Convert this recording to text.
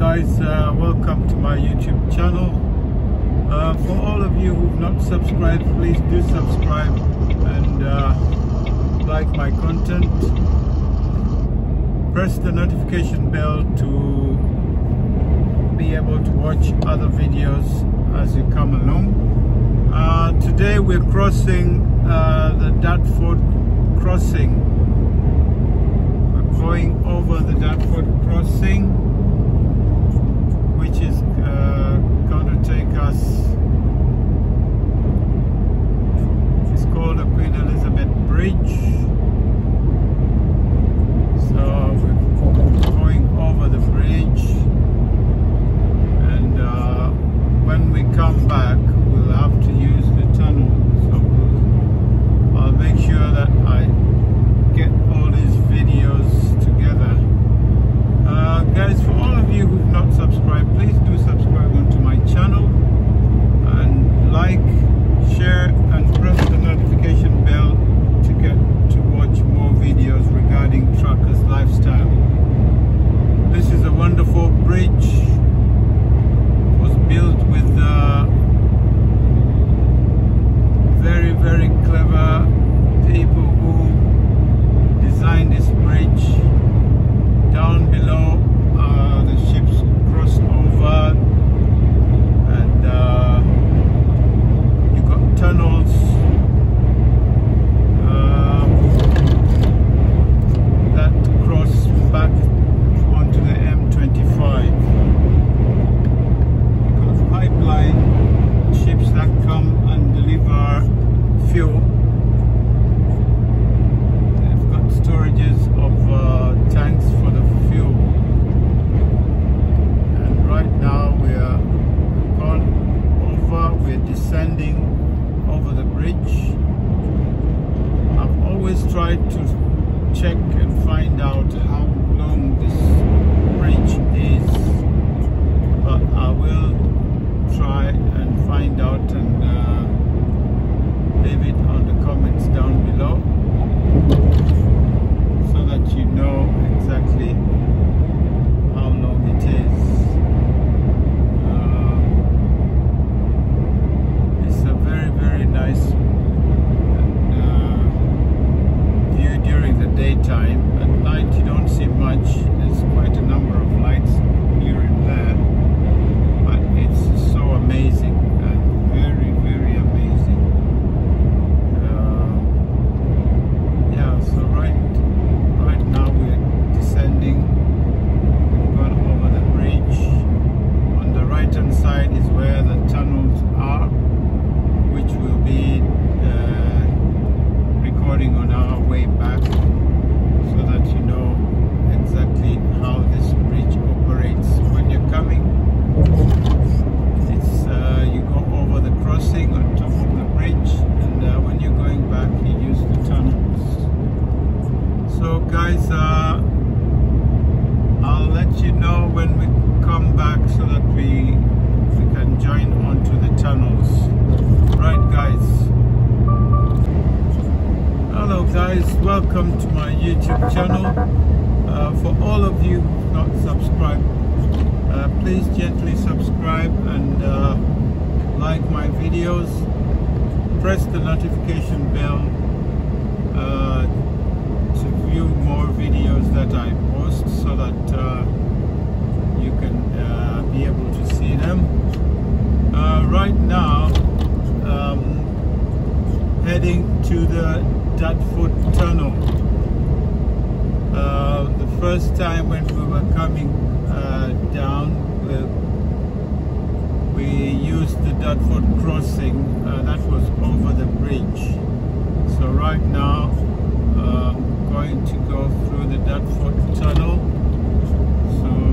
guys uh, welcome to my youtube channel. Uh, for all of you who've not subscribed please do subscribe and uh, like my content. Press the notification bell to be able to watch other videos as you come along. Uh, today we're crossing uh, the Dartford crossing. We're going over the Dartford crossing which is uh, going to take us it's called the Queen Elizabeth Bridge so we're going over the bridge and uh, when we come back we'll have to use the tunnel so we'll, I'll make sure that I get all these videos together uh, guys, for all of you who've not subscribed, please do subscribe onto my channel and like, share and press the notification bell to get to watch more videos regarding truckers lifestyle. This is a wonderful bridge. Was built with uh, very, very clever people who designed this bridge down below uh, channel. Uh, for all of you who've not subscribed, uh, please gently subscribe and uh, like my videos. Press the notification bell uh, to view more videos that I post so that uh, you can uh, be able to see them. Right now, um, heading to the Dartford Tunnel. Uh, first time when we were coming uh, down, we, we used the Dartford crossing. Uh, that was over the bridge. So right now, uh, I'm going to go through the Dartford Tunnel. So